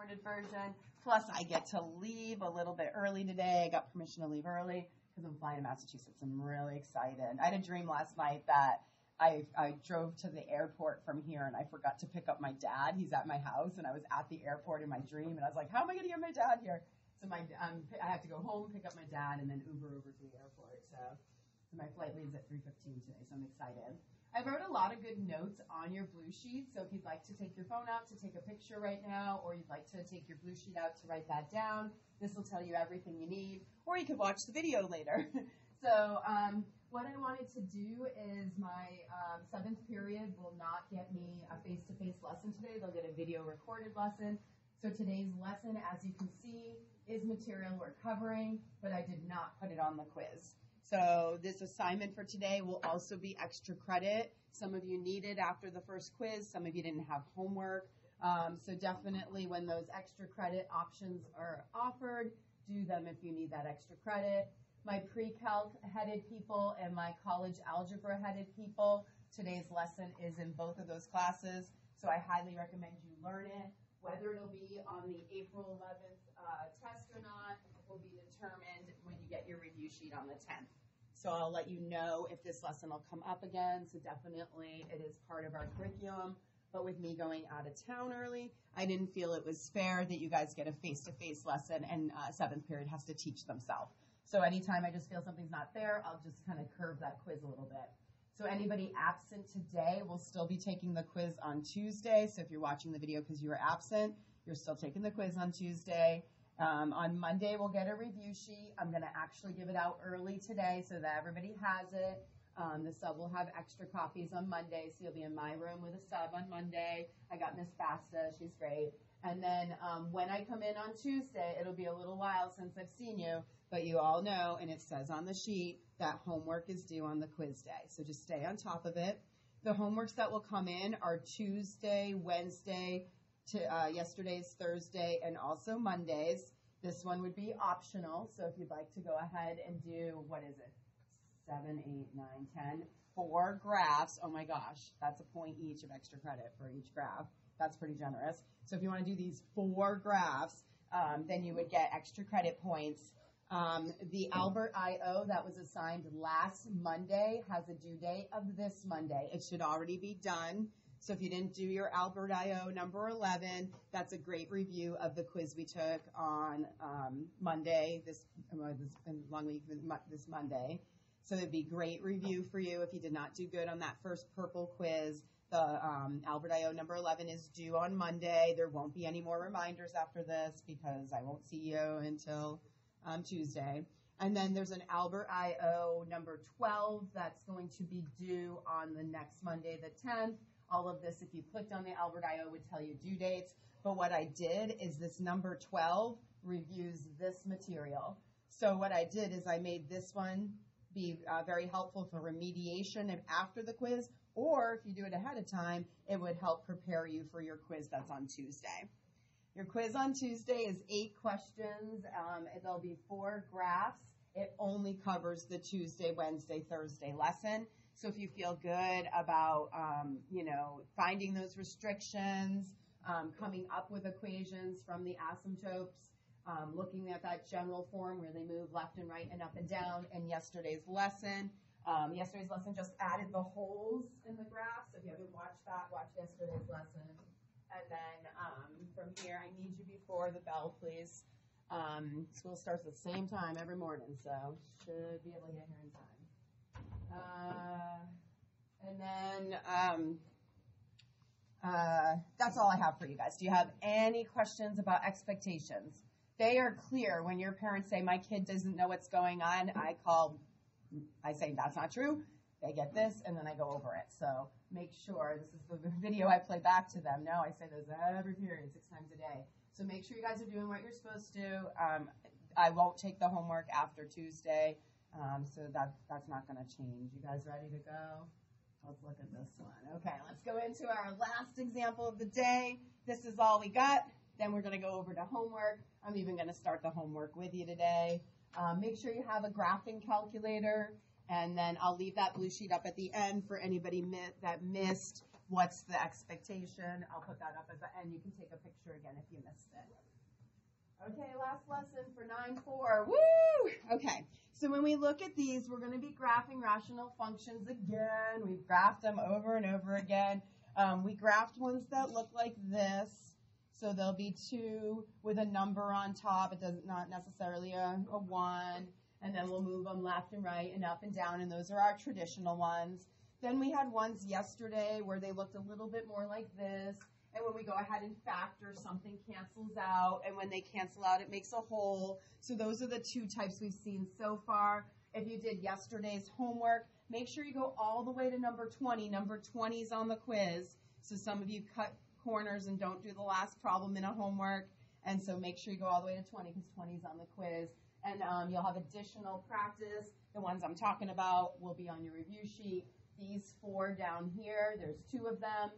recorded version. Plus, I get to leave a little bit early today. I got permission to leave early because I'm flying to Massachusetts. I'm really excited. I had a dream last night that I, I drove to the airport from here and I forgot to pick up my dad. He's at my house and I was at the airport in my dream and I was like, how am I going to get my dad here? So my um, I have to go home, pick up my dad, and then Uber over to the airport. So, my flight leaves at 3:15 today. So I'm excited. I wrote a lot of good notes on your blue sheet. So if you'd like to take your phone out to take a picture right now, or you'd like to take your blue sheet out to write that down, this will tell you everything you need. Or you could watch the video later. so um, what I wanted to do is my um, seventh period will not get me a face-to-face lesson today. They'll get a video recorded lesson. So today's lesson, as you can see, is material we're covering, but I did not put it on the quiz. So this assignment for today will also be extra credit. Some of you need it after the first quiz. Some of you didn't have homework. Um, so definitely when those extra credit options are offered, do them if you need that extra credit. My pre-calc headed people and my college algebra headed people, today's lesson is in both of those classes. So I highly recommend you learn it. Whether it'll be on the April 11th uh, test or not will be determined when you get your review sheet on the 10th. So I'll let you know if this lesson will come up again. So definitely it is part of our curriculum. But with me going out of town early, I didn't feel it was fair that you guys get a face-to-face lesson and uh, seventh period has to teach themselves. So anytime I just feel something's not there, I'll just kind of curve that quiz a little bit. So anybody absent today will still be taking the quiz on Tuesday. So if you're watching the video because you were absent, you're still taking the quiz on Tuesday. Um, on Monday, we'll get a review sheet. I'm going to actually give it out early today so that everybody has it. Um, the sub will have extra copies on Monday, so you'll be in my room with a sub on Monday. I got Miss Basta, she's great. And then um, when I come in on Tuesday, it'll be a little while since I've seen you, but you all know, and it says on the sheet, that homework is due on the quiz day. So just stay on top of it. The homeworks that will come in are Tuesday, Wednesday, to uh, yesterday's Thursday, and also Mondays. This one would be optional. So if you'd like to go ahead and do, what is it? Seven, eight, nine, ten, four graphs. Oh my gosh, that's a point each of extra credit for each graph. That's pretty generous. So if you want to do these four graphs, um, then you would get extra credit points um, the Albert IO that was assigned last Monday has a due date of this Monday. It should already be done. So if you didn't do your Albert IO number 11, that's a great review of the quiz we took on um, Monday, this, uh, this long week, this Monday. So it'd be great review for you if you did not do good on that first purple quiz. The um, Albert IO number 11 is due on Monday. There won't be any more reminders after this because I won't see you until on Tuesday. And then there's an Albert IO number 12 that's going to be due on the next Monday, the 10th. All of this, if you clicked on the Albert IO, would tell you due dates. But what I did is this number 12 reviews this material. So what I did is I made this one be uh, very helpful for remediation after the quiz, or if you do it ahead of time, it would help prepare you for your quiz that's on Tuesday. Your quiz on Tuesday is eight questions. Um, there'll be four graphs. It only covers the Tuesday, Wednesday, Thursday lesson. So if you feel good about, um, you know, finding those restrictions, um, coming up with equations from the asymptotes, um, looking at that general form where they move left and right and up and down, and yesterday's lesson. Um, yesterday's lesson just added the holes in the graph. So if you haven't watched that, watch yesterday's lesson. And then um, from here, I need you before the bell, please. Um, school starts at the same time every morning, so should be able to get here in time. Uh, and then um, uh, that's all I have for you guys. Do you have any questions about expectations? They are clear when your parents say, My kid doesn't know what's going on. I call, I say, That's not true. They get this, and then I go over it. So make sure this is the video I play back to them. Now I say this every period, six times a day. So make sure you guys are doing what you're supposed to. Um, I won't take the homework after Tuesday, um, so that that's not going to change. You guys ready to go? Let's look at this one. Okay, let's go into our last example of the day. This is all we got. Then we're going to go over to homework. I'm even going to start the homework with you today. Um, make sure you have a graphing calculator. And then I'll leave that blue sheet up at the end for anybody mi- that missed what's the expectation. I'll put that up as a, and you can take a picture again if you missed it. Okay, last lesson for 9-4. Woo! Okay, so when we look at these, we're going to be graphing rational functions again. We've graphed them over and over again. Um, we graphed ones that look like this. So there'll be two with a number on top. It does not necessarily a, a one. And then we'll move them left and right and up and down. And those are our traditional ones. Then we had ones yesterday where they looked a little bit more like this. And when we go ahead and factor, something cancels out. And when they cancel out, it makes a hole. So those are the two types we've seen so far. If you did yesterday's homework, make sure you go all the way to number 20. Number 20 is on the quiz. So some of you cut corners and don't do the last problem in a homework. And so make sure you go all the way to 20 because 20 is on the quiz. And um, you'll have additional practice. The ones I'm talking about will be on your review sheet. These four down here, there's two of them.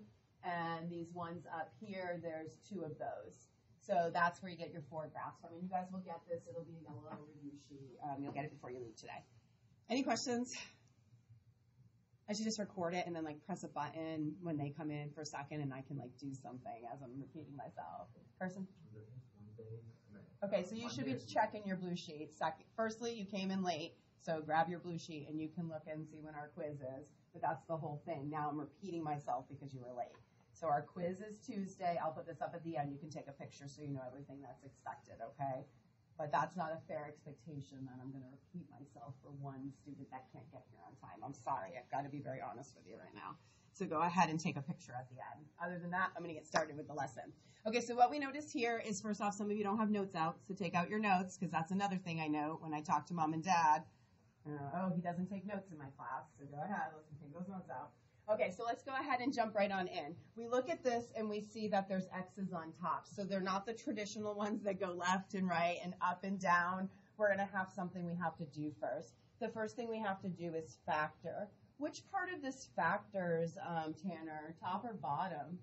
And these ones up here, there's two of those. So that's where you get your four graphs from. And you guys will get this. It'll be in a little review sheet. Um, you'll get it before you leave today. Any questions? I should just record it and then like press a button when they come in for a second and I can like do something as I'm repeating myself. Person? Okay, so you should be checking your blue sheet. Second, firstly, you came in late, so grab your blue sheet and you can look and see when our quiz is. But that's the whole thing. Now I'm repeating myself because you were late. So our quiz is Tuesday. I'll put this up at the end. You can take a picture so you know everything that's expected, okay? But that's not a fair expectation that I'm going to repeat myself for one student that can't get here on time. I'm sorry. I've got to be very honest with you right now. So go ahead and take a picture at the end. Other than that, I'm going to get started with the lesson. Okay, so what we noticed here is first off, some of you don't have notes out, so take out your notes because that's another thing I know when I talk to mom and dad. Uh, oh, he doesn't take notes in my class, so go ahead, let's take those notes out. Okay, so let's go ahead and jump right on in. We look at this and we see that there's X's on top. So they're not the traditional ones that go left and right and up and down. We're going to have something we have to do first. The first thing we have to do is factor. Which part of this factors, um, Tanner, top or bottom?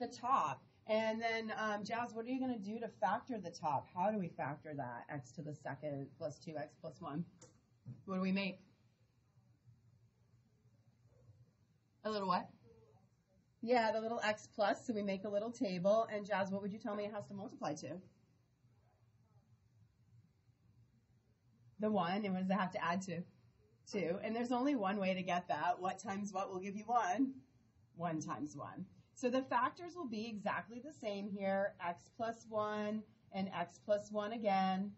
The top. And then, um, Jazz, what are you going to do to factor the top? How do we factor that? X to the second plus 2x plus 1. What do we make? A little what? Yeah, the little x plus. So we make a little table. And Jazz, what would you tell me it has to multiply to? The one. And what does it have to add to? Two. And there's only one way to get that. What times what will give you one? One times one. So the factors will be exactly the same here. X plus one and x plus one again.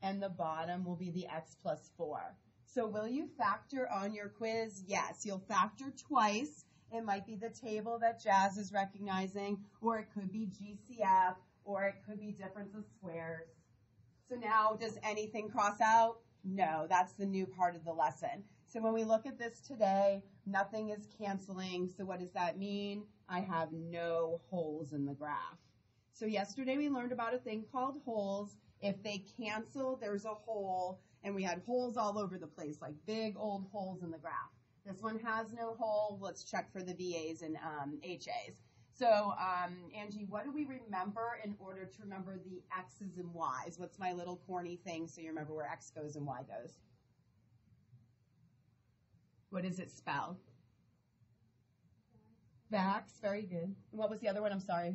And the bottom will be the x plus four. So will you factor on your quiz? Yes, you'll factor twice. It might be the table that Jazz is recognizing, or it could be GCF, or it could be difference of squares. So now, does anything cross out? No, that's the new part of the lesson. So when we look at this today, nothing is canceling. So what does that mean? I have no holes in the graph. So yesterday we learned about a thing called holes. If they cancel, there's a hole and we had holes all over the place, like big old holes in the graph. This one has no hole. Let's check for the VAs and um, HAs. So, um, Angie, what do we remember in order to remember the X's and Y's? What's my little corny thing so you remember where X goes and Y goes? What does it spell? Vax, very good. What was the other one? I'm sorry.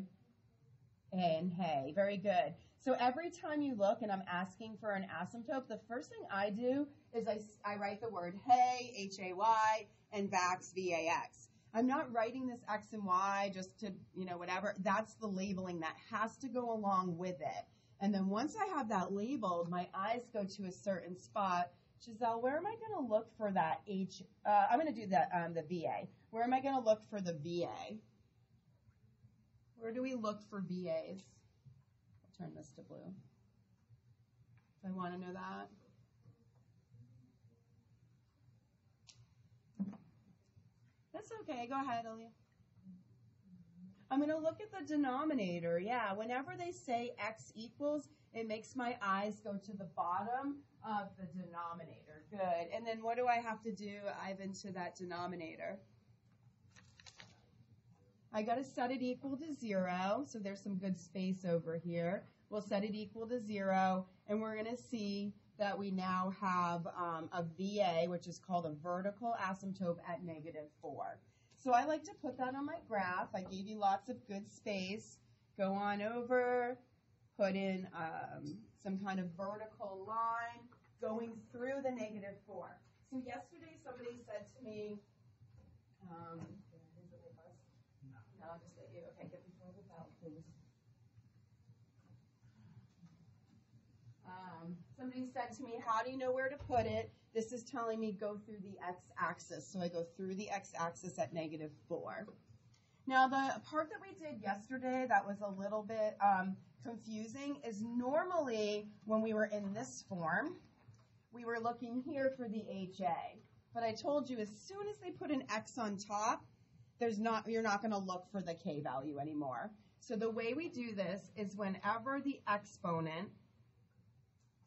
And hey, very good. So every time you look and I'm asking for an asymptote, the first thing I do is I, I write the word hey, H-A-Y, and vax, V-A-X. I'm not writing this X and Y just to, you know, whatever. That's the labeling that has to go along with it. And then once I have that labeled, my eyes go to a certain spot. Giselle, where am I going to look for that H? Uh, I'm going to do the, um, the VA. Where am I going to look for the VA? Where do we look for VAs? Turn this to blue. I want to know that. That's okay. Go ahead, Aaliyah. I'm going to look at the denominator. Yeah, whenever they say x equals, it makes my eyes go to the bottom of the denominator. Good. And then what do I have to do, Ivan, to that denominator? I got to set it equal to zero. So there's some good space over here. We'll set it equal to zero. And we're going to see that we now have um, a VA, which is called a vertical asymptote at negative four. So I like to put that on my graph. I gave you lots of good space. Go on over, put in um, some kind of vertical line going through the negative 4. So yesterday somebody said to me, um, you. Okay, get before the bell, please. Um, somebody said to me, How do you know where to put it? This is telling me go through the x axis. So I go through the x axis at negative 4. Now, the part that we did yesterday that was a little bit um, confusing is normally when we were in this form, we were looking here for the HA. But I told you as soon as they put an x on top, there's not you're not going to look for the k value anymore. So the way we do this is whenever the exponent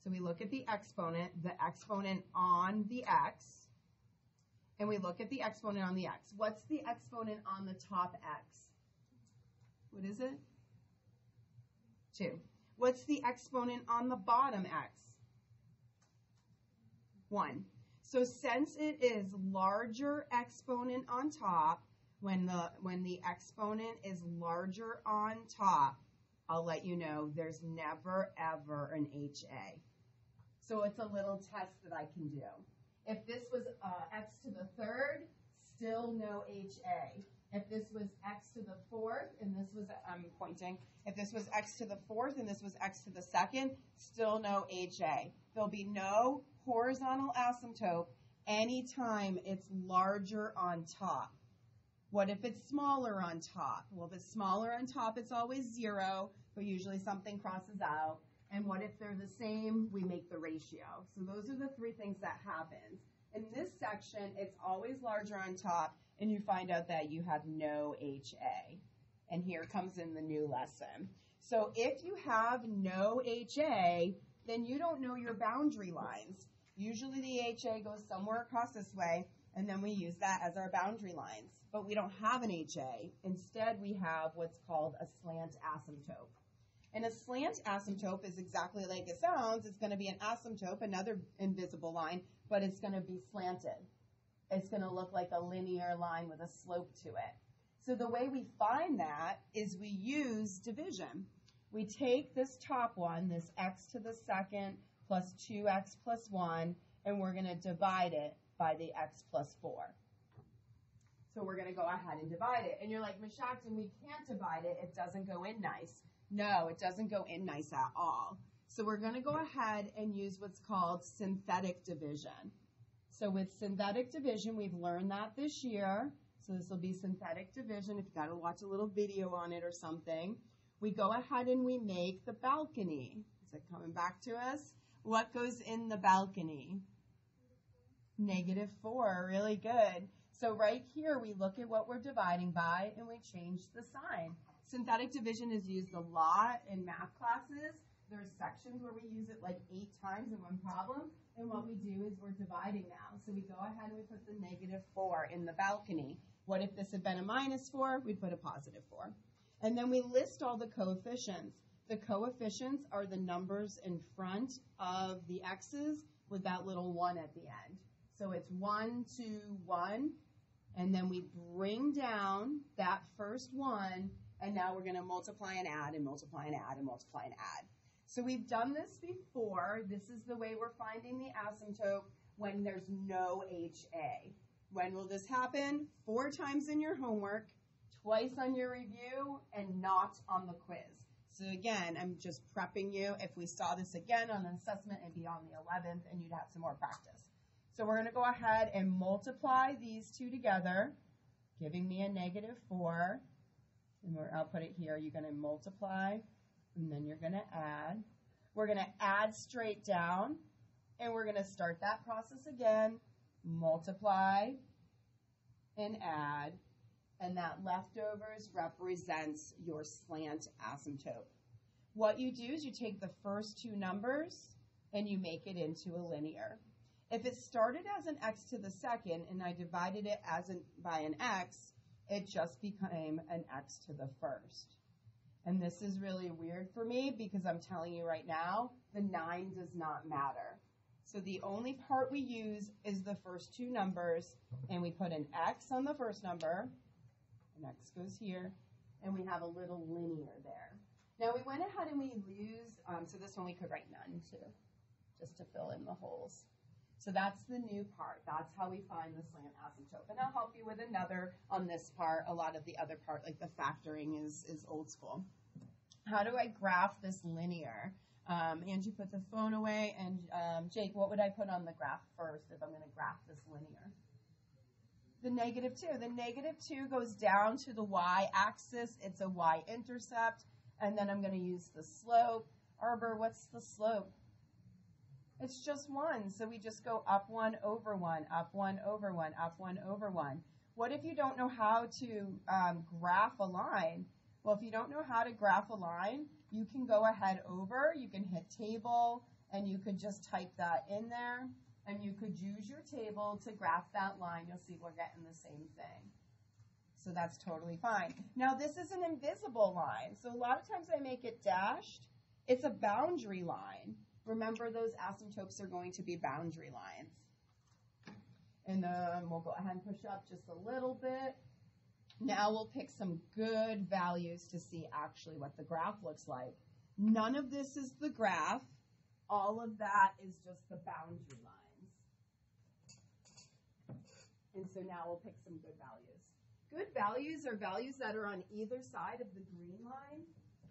so we look at the exponent, the exponent on the x, and we look at the exponent on the x. What's the exponent on the top x? What is it? 2. What's the exponent on the bottom x? 1. So since it is larger exponent on top, when the when the exponent is larger on top, I'll let you know there's never ever an HA. So it's a little test that I can do. If this was uh, x to the third, still no HA. If this was x to the fourth, and this was, I'm pointing, if this was x to the fourth and this was x to the second, still no HA. There'll be no horizontal asymptote anytime it's larger on top. What if it's smaller on top? Well, if it's smaller on top, it's always zero, but usually something crosses out. And what if they're the same? We make the ratio. So those are the three things that happens. In this section, it's always larger on top, and you find out that you have no HA. And here comes in the new lesson. So if you have no HA, then you don't know your boundary lines. Usually the HA goes somewhere across this way, and then we use that as our boundary lines. But we don't have an HA. Instead, we have what's called a slant asymptote. And a slant asymptote is exactly like it sounds. It's going to be an asymptote, another invisible line, but it's going to be slanted. It's going to look like a linear line with a slope to it. So the way we find that is we use division. We take this top one, this x to the second plus 2x plus 1, and we're going to divide it by the x plus 4. So we're going to go ahead and divide it. And you're like, Shackton, we can't divide it. It doesn't go in nice. No, it doesn't go in nice at all. So we're going to go ahead and use what's called synthetic division. So with synthetic division, we've learned that this year. So this will be synthetic division. If you got to watch a little video on it or something, we go ahead and we make the balcony. Is it coming back to us? What goes in the balcony? Negative 4. Really good. So right here, we look at what we're dividing by and we change the sign. Synthetic division is used a lot in math classes. There's sections where we use it like eight times in one problem. And what we do is we're dividing now. So we go ahead and we put the negative 4 in the balcony. What if this had been a minus 4? We'd put a positive 4. And then we list all the coefficients. The coefficients are the numbers in front of the x's with that little 1 at the end. So it's 1, 2, 1. And then we bring down that first 1 and now we're going to multiply and add and multiply and add and multiply and add. So we've done this before. This is the way we're finding the asymptote when there's no HA. When will this happen? Four times in your homework, twice on your review, and not on the quiz. So again, I'm just prepping you. If we saw this again on an assessment, it'd be on the 11th, and you'd have some more practice. So we're going to go ahead and multiply these two together, giving me a negative 4 and I'll put it here. You're going to multiply, and then you're going to add. We're going to add straight down, and we're going to start that process again. Multiply and add, and that leftovers represents your slant asymptote. What you do is you take the first two numbers and you make it into a linear. If it started as an x to the second and I divided it as an, by an x, it just became an x to the first. And this is really weird for me because I'm telling you right now, the 9 does not matter. So the only part we use is the first two numbers, and we put an x on the first number, and x goes here, and we have a little linear there. Now we went ahead and we used, um, so this one we could write none too, just to fill in the holes. So that's the new part. That's how we find the slant asymptote. And I'll help you with another on this part. A lot of the other part, like the factoring, is, is old school. How do I graph this linear? Um, Angie put the phone away, and um, Jake, what would I put on the graph first if I'm going to graph this linear? The negative 2. The negative 2 goes down to the y-axis. It's a y-intercept, and then I'm going to use the slope. Arbor, what's the slope? It's just 1, so we just go up 1 over 1, up 1 over 1, up 1 over 1. What if you don't know how to um, graph a line? Well, if you don't know how to graph a line, you can go ahead over, you can hit table, and you could just type that in there, and you could use your table to graph that line. You'll see we're getting the same thing. So that's totally fine. Now this is an invisible line. So a lot of times I make it dashed. It's a boundary line. Remember those asymptotes are going to be boundary lines. And then we'll go ahead and push up just a little bit. Now we'll pick some good values to see actually what the graph looks like. None of this is the graph. All of that is just the boundary lines. And so now we'll pick some good values. Good values are values that are on either side of the green line.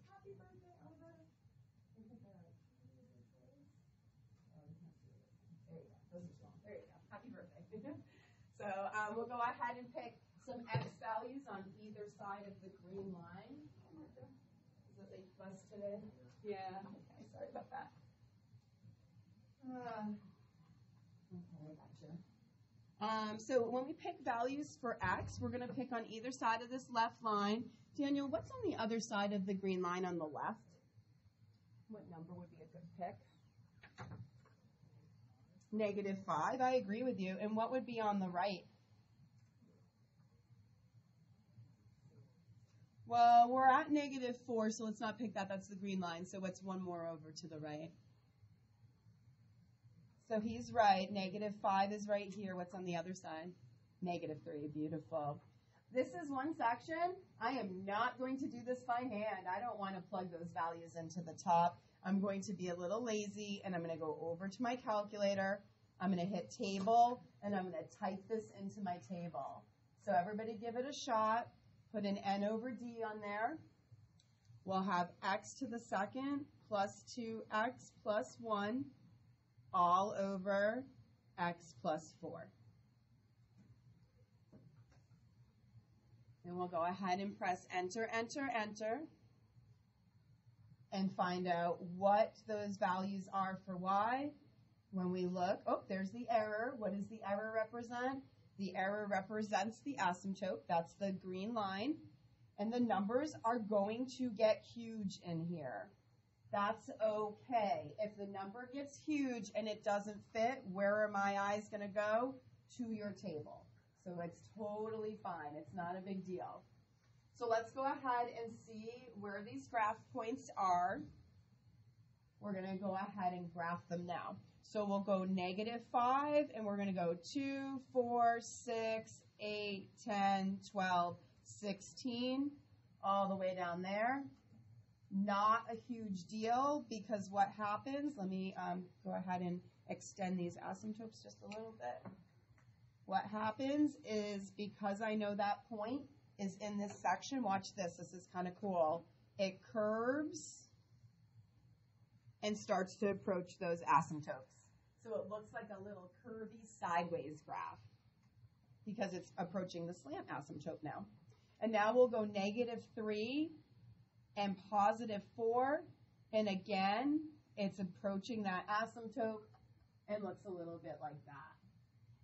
Happy birthday, Albert. There you go. Those are small. There you go. Happy birthday. so um, we'll go ahead and pick some x values on either side of the green line. Is that they fussed today? Yeah. Okay, sorry about that. Uh, okay, I gotcha. Um, so when we pick values for x, we're going to pick on either side of this left line. Daniel, what's on the other side of the green line on the left? What number would be a good pick? Negative 5, I agree with you. And what would be on the right? Well, we're at negative 4, so let's not pick that. That's the green line. So what's one more over to the right? So he's right. Negative 5 is right here. What's on the other side? Negative 3. Beautiful. This is one section. I am not going to do this by hand. I don't want to plug those values into the top. I'm going to be a little lazy and I'm going to go over to my calculator. I'm going to hit table and I'm going to type this into my table. So everybody give it a shot. Put an n over d on there. We'll have x to the second plus 2x plus 1 all over x plus 4. And we'll go ahead and press enter, enter, enter, and find out what those values are for y. When we look, oh, there's the error. What does the error represent? The error represents the asymptote. That's the green line. And the numbers are going to get huge in here. That's okay. If the number gets huge and it doesn't fit, where are my eyes going to go? To your table. So it's totally fine. It's not a big deal. So let's go ahead and see where these graph points are. We're going to go ahead and graph them now. So we'll go negative 5, and we're going to go 2, 4, 6, 8, 10, 12, 16, all the way down there. Not a huge deal because what happens, let me um, go ahead and extend these asymptotes just a little bit. What happens is because I know that point is in this section, watch this, this is kind of cool. It curves and starts to approach those asymptotes. So it looks like a little curvy sideways graph because it's approaching the slant asymptote now. And now we'll go negative 3 and positive 4. And again, it's approaching that asymptote and looks a little bit like that.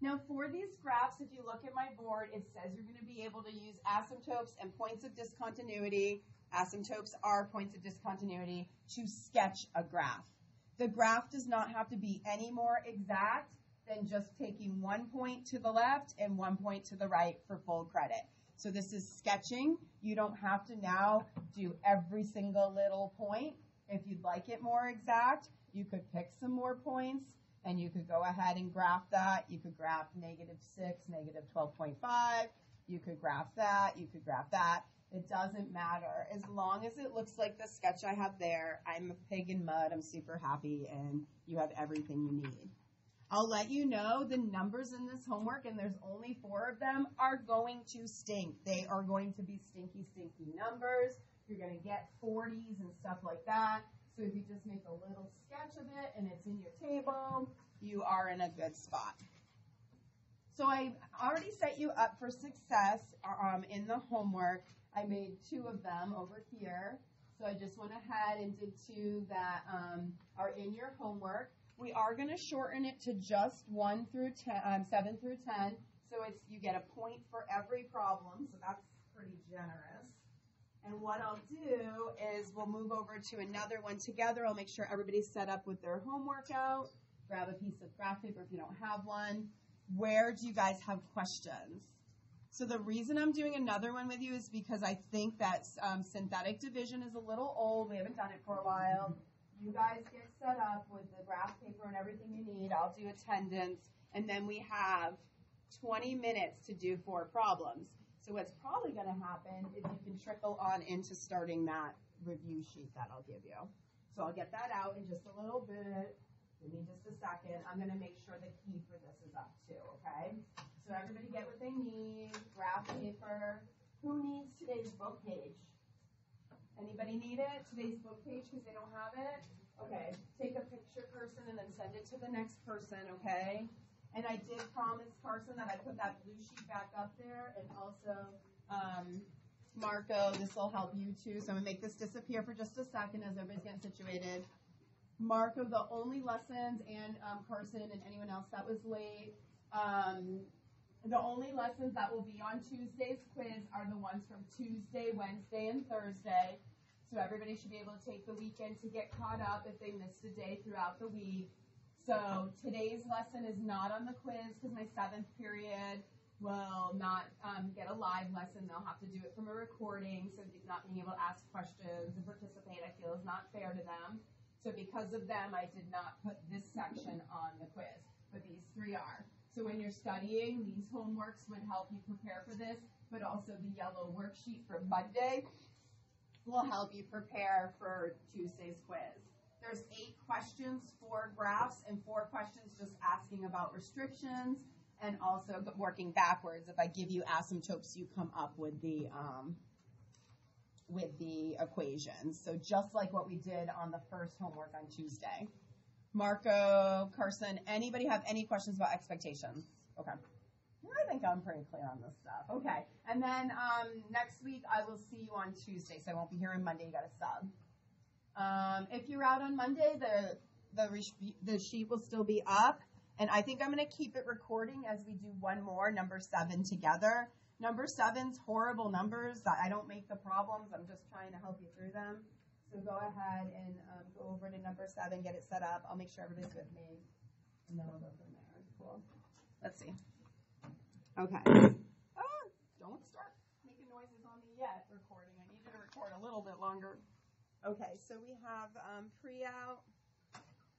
Now for these graphs, if you look at my board, it says you're going to be able to use asymptotes and points of discontinuity. Asymptotes are points of discontinuity to sketch a graph. The graph does not have to be any more exact than just taking one point to the left and one point to the right for full credit. So this is sketching. You don't have to now do every single little point. If you'd like it more exact, you could pick some more points and you could go ahead and graph that. You could graph negative 6, negative 12.5. You could graph that. You could graph that. It doesn't matter. As long as it looks like the sketch I have there, I'm a pig in mud. I'm super happy and you have everything you need. I'll let you know the numbers in this homework, and there's only four of them, are going to stink. They are going to be stinky, stinky numbers. You're going to get 40s and stuff like that. So if you just make a little sketch of it and it's in your table, you are in a good spot. So I already set you up for success um, in the homework. I made two of them over here. So I just went ahead and did two that um, are in your homework. We are going to shorten it to just 1 through 10, um, 7 through 10. So it's you get a point for every problem. So that's pretty generous. And what I'll do is we'll move over to another one together. I'll make sure everybody's set up with their homework out. Grab a piece of graph paper if you don't have one. Where do you guys have questions? So the reason I'm doing another one with you is because I think that um, synthetic division is a little old. We haven't done it for a while. You guys get set up with the graph paper and everything you need. I'll do attendance, and then we have 20 minutes to do four problems. So what's probably going to happen is you can trickle on into starting that review sheet that I'll give you. So I'll get that out in just a little bit. Give me just a second. I'm going to make sure the key for this is up too, okay? So everybody get what they need. Graph paper. Who needs today's book page? Anybody need it? Today's book page because they don't have it? Okay. Take a picture, person, and then send it to the next person, okay? And I did promise Carson that I put that blue sheet back up there and also um, Marco, this will help you too. So I'm going to make this disappear for just a second as everybody's getting situated. Marco, the only lessons, and um, Carson and anyone else that was late, um, the only lessons that will be on Tuesday's quiz are the ones from Tuesday, Wednesday, and Thursday. So everybody should be able to take the weekend to get caught up if they missed a day throughout the week. So today's lesson is not on the quiz because my seventh period will not um, get a live lesson. They'll have to do it from a recording. So not being able to ask questions and participate, I feel is not fair to them. So because of them, I did not put this section on the quiz, but these three are. So when you're studying, these homeworks would help you prepare for this, but also the yellow worksheet for Monday will help you prepare for Tuesday's quiz. There's eight questions, four graphs, and four questions just asking about restrictions and also working backwards. If I give you asymptotes, you come up with the um, with the equations. So just like what we did on the first homework on Tuesday. Marco, Carson, anybody have any questions about expectations? Okay. I think I'm pretty clear on this stuff. Okay. And then um, next week I will see you on Tuesday, so I won't be here on Monday. You got a sub. Um, if you're out on Monday, the the the sheet will still be up, and I think I'm going to keep it recording as we do one more number seven together. Number seven's horrible numbers. I don't make the problems. I'm just trying to help you through them. So go ahead and um, go over to number seven, get it set up. I'll make sure everybody's with me, and then we'll go from there. Cool. Let's see. Okay. Ah, don't start making noises on me yet, recording. I need you to record a little bit longer. Okay, so we have um, pre out.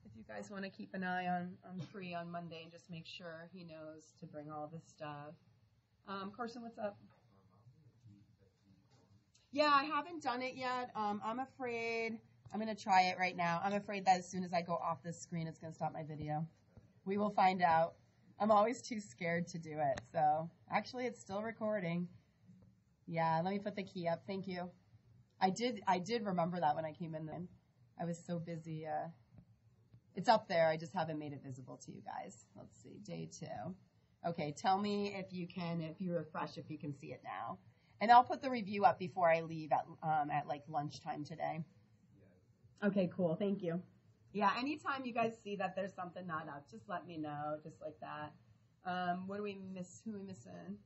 If you guys want to keep an eye on, on pre on Monday, and just make sure he knows to bring all this stuff. Um, Carson, what's up? Yeah, I haven't done it yet. Um, I'm afraid I'm going to try it right now. I'm afraid that as soon as I go off this screen, it's going to stop my video. We will find out. I'm always too scared to do it. So actually, it's still recording. Yeah, let me put the key up. Thank you. I did. I did remember that when I came in. Then I was so busy. Uh, it's up there. I just haven't made it visible to you guys. Let's see. Day two. Okay. Tell me if you can. If you refresh, if you can see it now. And I'll put the review up before I leave at um, at like lunchtime today. Okay. Cool. Thank you. Yeah, anytime you guys see that there's something not up, just let me know, just like that. Um, what do we miss? Who are we missing?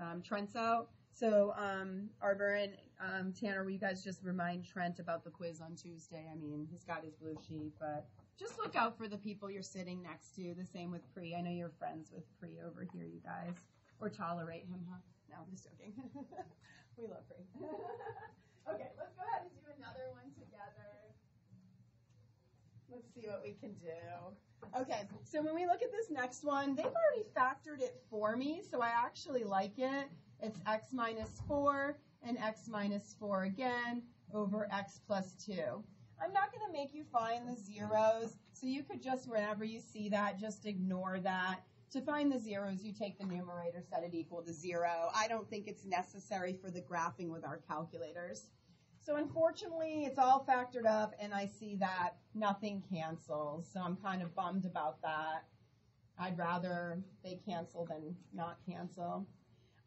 Um, Trent's out. So, um, Arbor and um, Tanner, will you guys just remind Trent about the quiz on Tuesday? I mean, he's got his blue sheet, but just look out for the people you're sitting next to. The same with Pre. I know you're friends with Pre over here, you guys. Or tolerate him, huh? No, I'm just joking. we love Pre. okay, let's go ahead and do another one together. Let's see what we can do. Okay, so when we look at this next one, they've already factored it for me, so I actually like it. It's x minus 4 and x minus 4 again over x plus 2. I'm not going to make you find the zeros, so you could just, whenever you see that, just ignore that. To find the zeros, you take the numerator, set it equal to 0. I don't think it's necessary for the graphing with our calculators. So unfortunately, it's all factored up, and I see that nothing cancels. So I'm kind of bummed about that. I'd rather they cancel than not cancel.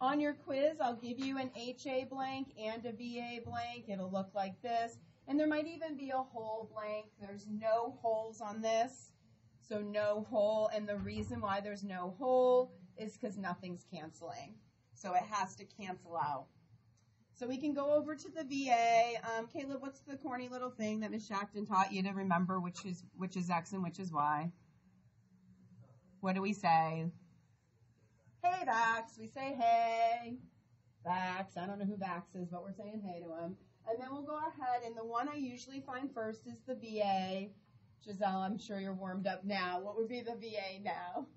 On your quiz, I'll give you an HA blank and a VA blank. It'll look like this. And there might even be a hole blank. There's no holes on this, so no hole. And the reason why there's no hole is because nothing's canceling. So it has to cancel out. So we can go over to the VA. Um, Caleb, what's the corny little thing that Ms. Shackton taught you to remember which is which is X and which is Y? What do we say? Hey, Vax. We say hey. Vax. I don't know who Vax is, but we're saying hey to him. And then we'll go ahead, and the one I usually find first is the VA. Giselle, I'm sure you're warmed up now. What would be the VA now?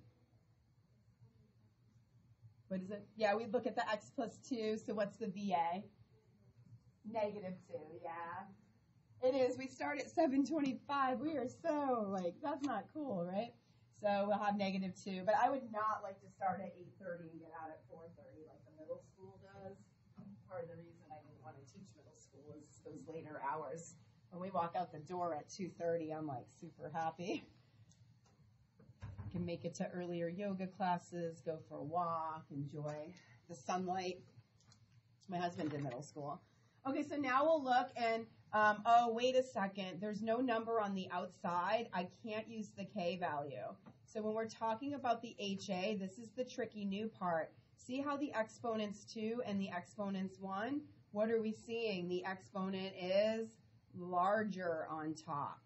What is it? Yeah, we look at the x plus 2, so what's the VA? Negative 2, yeah. It is. We start at 725. We are so, like, that's not cool, right? So we'll have negative 2. But I would not like to start at 8.30 and get out at 4.30 like the middle school does. Part of the reason I didn't want to teach middle school is those later hours. When we walk out the door at 2.30, I'm, like, super happy I can make it to earlier yoga classes, go for a walk, enjoy the sunlight. My husband did middle school. Okay, so now we'll look and, um, oh, wait a second. There's no number on the outside. I can't use the K value. So when we're talking about the HA, this is the tricky new part. See how the exponents 2 and the exponents 1? What are we seeing? The exponent is larger on top.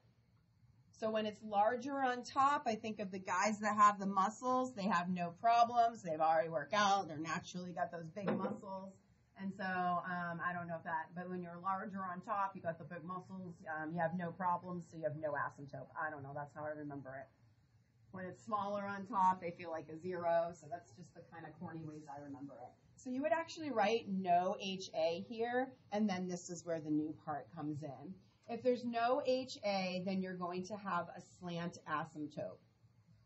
So when it's larger on top, I think of the guys that have the muscles. They have no problems. They've already worked out. They're naturally got those big muscles. And so um, I don't know if that, but when you're larger on top, you got the big muscles. Um, you have no problems, so you have no asymptote. I don't know. That's how I remember it. When it's smaller on top, they feel like a zero. So that's just the kind of corny ways I remember it. So you would actually write no HA here, and then this is where the new part comes in. If there's no HA, then you're going to have a slant asymptote.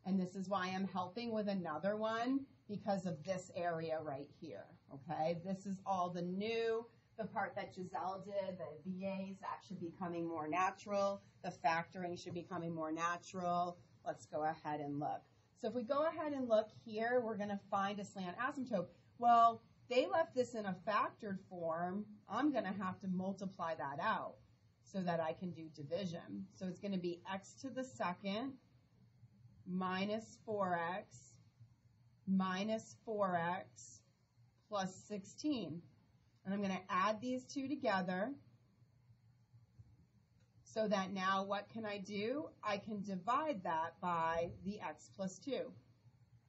And this is why I'm helping with another one because of this area right here. Okay, this is all the new, the part that Giselle did, the VAs, that should be coming more natural. The factoring should be coming more natural. Let's go ahead and look. So if we go ahead and look here, we're going to find a slant asymptote. Well, they left this in a factored form. I'm going to have to multiply that out so that I can do division. So it's going to be x to the second minus 4x minus 4x plus 16. And I'm going to add these two together so that now what can I do? I can divide that by the x plus 2.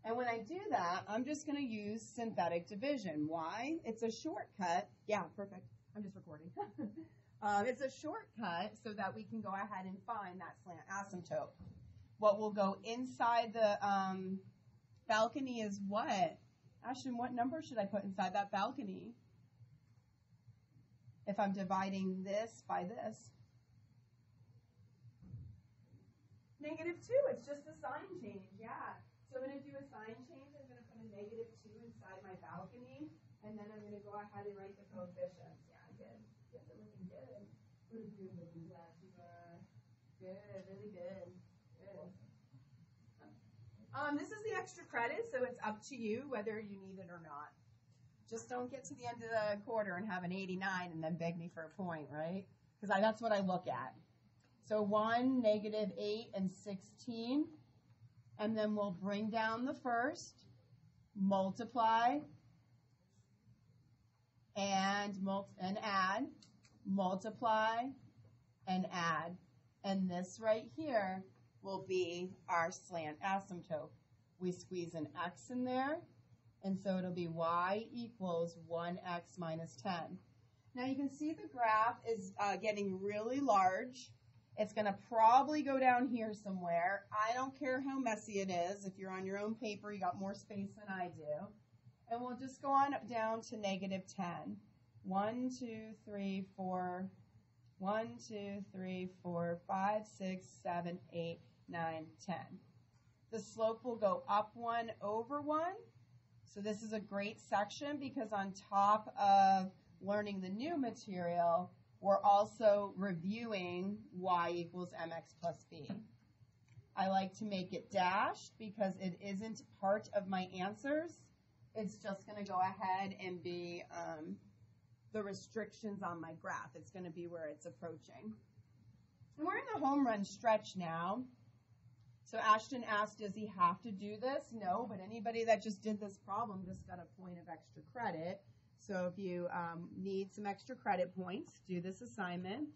And when I do that, I'm just going to use synthetic division. Why? It's a shortcut. Yeah, perfect. I'm just recording. Um, it's a shortcut so that we can go ahead and find that slant asymptote. What will go inside the um, balcony is what? Ashton, what number should I put inside that balcony? If I'm dividing this by this. Negative 2, it's just a sign change, yeah. So I'm going to do a sign change. I'm going to put a negative 2 inside my balcony, and then I'm going to go ahead and write the coefficients. Pretty good looking glasses are. Good, really good. Good. Um, this is the extra credit, so it's up to you whether you need it or not. Just don't get to the end of the quarter and have an 89 and then beg me for a point, right? Because that's what I look at. So 1, negative 8, and 16. And then we'll bring down the first, multiply, and, mul- and add multiply, and add. And this right here will be our slant asymptote. We squeeze an x in there, and so it'll be y equals 1x minus 10. Now you can see the graph is uh, getting really large, It's going to probably go down here somewhere. I don't care how messy it is. If you're on your own paper, you got more space than I do. And we'll just go on down to negative 10. 1, 2, 3, 4, 1, 2, 3, 4, 5, 6, 7, 8, 9, 10. The slope will go up 1 over 1. So this is a great section because on top of learning the new material, we're also reviewing y equals mx plus b. I like to make it dashed because it isn't part of my answers. It's just going to go ahead and be um, the restrictions on my graph. It's going to be where it's approaching. And we're in the home run stretch now. So Ashton asked, does he have to do this? No, but anybody that just did this problem just got a point of extra credit. So if you um, need some extra credit points, do this assignment.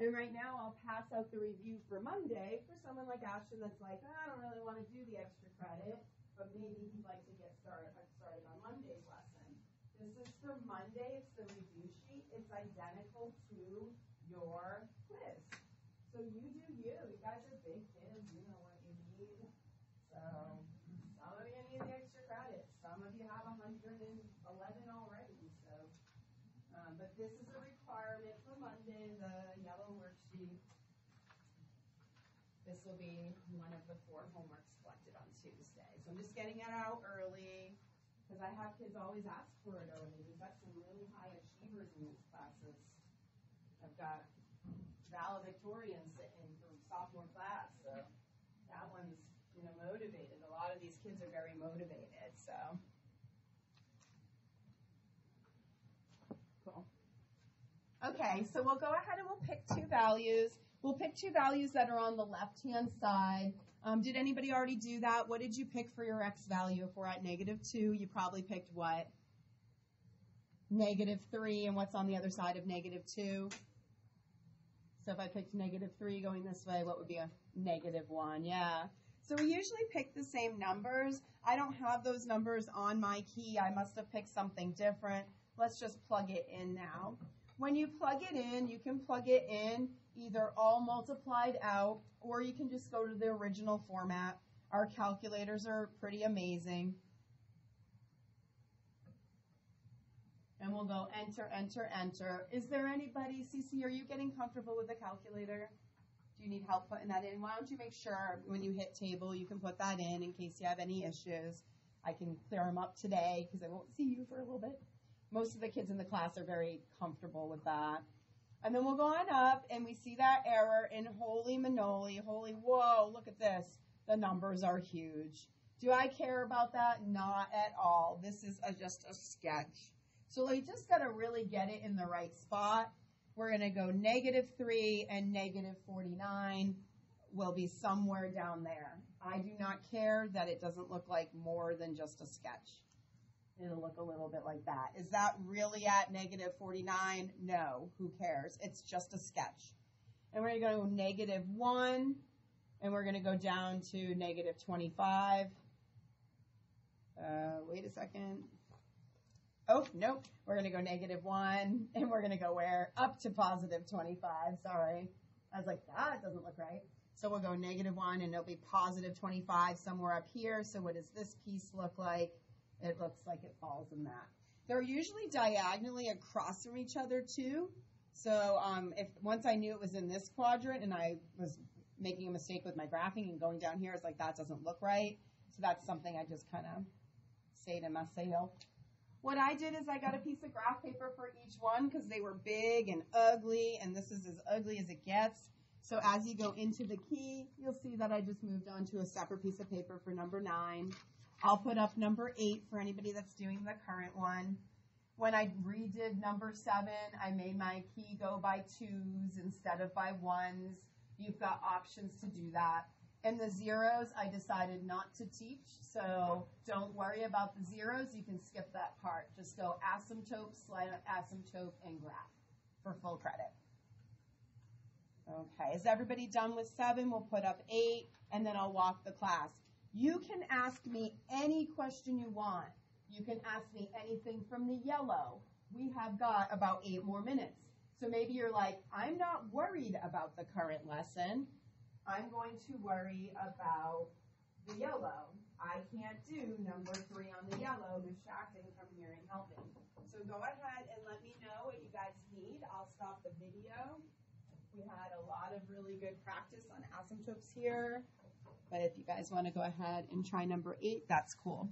And right now I'll pass out the review for Monday for someone like Ashton that's like, oh, I don't really want to do the extra credit, but maybe he'd like to get started, started on Monday's lesson. This is for Monday. It's the review sheet. It's identical to your quiz. So you do you. You guys are big kids. You know what you need. So some of you need the extra credit. Some of you have 111 already. Um, this is a requirement for Monday, the yellow worksheet. This will be one of the four homeworks collected on Tuesday. So I'm just getting it out early because I have kids always ask for it early. We've got some really high achievers in these classes. I've got valedictorian sitting from sophomore class, so that one's you know motivated. A lot of these kids are very motivated, so. Okay, so we'll go ahead and we'll pick two values. We'll pick two values that are on the left-hand side. Um, did anybody already do that? What did you pick for your x value? If we're at negative 2, you probably picked what? Negative 3, and what's on the other side of negative 2? So if I picked negative 3 going this way, what would be a negative 1? Yeah. So we usually pick the same numbers. I don't have those numbers on my key. I must have picked something different. Let's just plug it in now. When you plug it in, you can plug it in either all multiplied out or you can just go to the original format. Our calculators are pretty amazing. And we'll go enter, enter, enter. Is there anybody, Cece, are you getting comfortable with the calculator? Do you need help putting that in? Why don't you make sure when you hit table, you can put that in in case you have any issues. I can clear them up today because I won't see you for a little bit most of the kids in the class are very comfortable with that. And then we'll go on up and we see that error in holy manoli, holy, whoa, look at this. The numbers are huge. Do I care about that? Not at all. This is a, just a sketch. So we just got to really get it in the right spot. We're going to go negative 3 and negative 49 will be somewhere down there. I do not care that it doesn't look like more than just a sketch it'll look a little bit like that. Is that really at negative 49? No, who cares? It's just a sketch. And we're going to go negative 1, and we're going to go down to negative 25. Uh, wait a second. Oh, nope. We're going to go negative 1, and we're going to go where? Up to positive 25. Sorry. I was like, that doesn't look right. So we'll go negative 1, and it'll be positive 25 somewhere up here. So what does this piece look like? It looks like it falls in that. They're usually diagonally across from each other too. So um, if once I knew it was in this quadrant and I was making a mistake with my graphing and going down here, it's like that doesn't look right. So that's something I just kind of say to myself. What I did is I got a piece of graph paper for each one because they were big and ugly, and this is as ugly as it gets. So as you go into the key, you'll see that I just moved on to a separate piece of paper for number nine. I'll put up number eight for anybody that's doing the current one. When I redid number seven, I made my key go by twos instead of by ones. You've got options to do that. And the zeros, I decided not to teach, so don't worry about the zeros. You can skip that part. Just go asymptote, slide asymptote, and graph for full credit. Okay, is everybody done with seven? We'll put up eight, and then I'll walk the class. You can ask me any question you want. You can ask me anything from the yellow. We have got about eight more minutes. So maybe you're like, I'm not worried about the current lesson. I'm going to worry about the yellow. I can't do number three on the yellow, Miss Shackton, come here and help me. So go ahead and let me know what you guys need. I'll stop the video. We had a lot of really good practice on asymptotes here. But if you guys want to go ahead and try number eight, that's cool.